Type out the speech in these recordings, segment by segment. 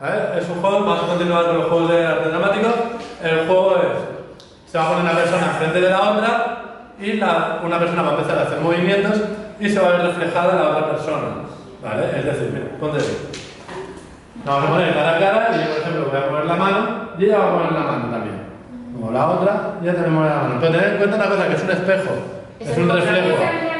¿Vale? Es un juego, vamos a continuar con los juegos de arte dramático. El juego es, se va a poner una persona enfrente de la otra y la, una persona va a empezar a hacer movimientos y se va a ver reflejada la otra persona. ¿Vale? Es decir, mira, ponte ahí. Vamos a poner cara a cara y yo, por ejemplo, voy a poner la mano y ella va a poner la mano también. Como la otra, ya tenemos la mano. Pero tened en cuenta una cosa, que es un espejo, es un reflejo.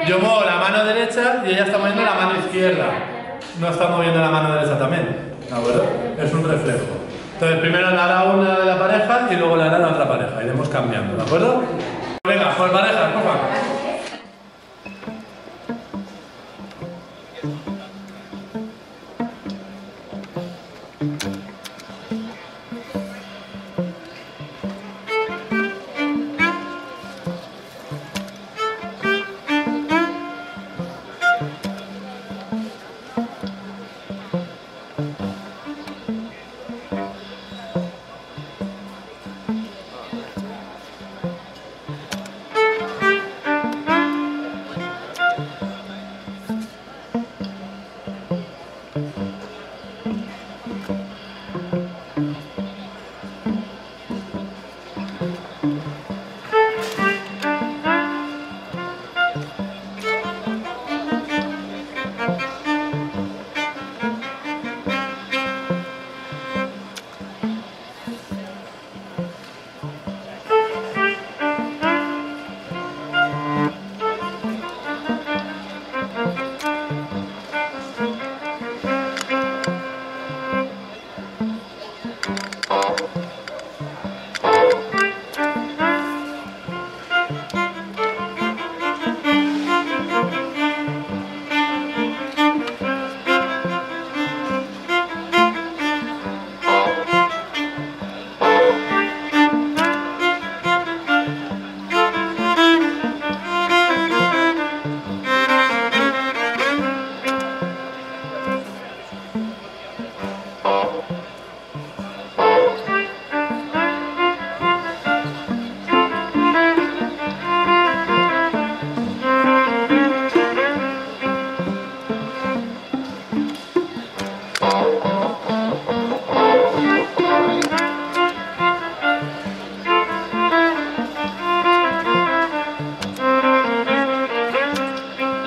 Yo muevo la mano derecha y ella está moviendo la mano izquierda. No está moviendo la mano derecha también. ¿De acuerdo? Es un reflejo. Entonces, primero la hará una de la pareja y luego la hará la otra pareja. Iremos cambiando, ¿de acuerdo? Venga, por pareja, por favor.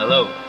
Hello.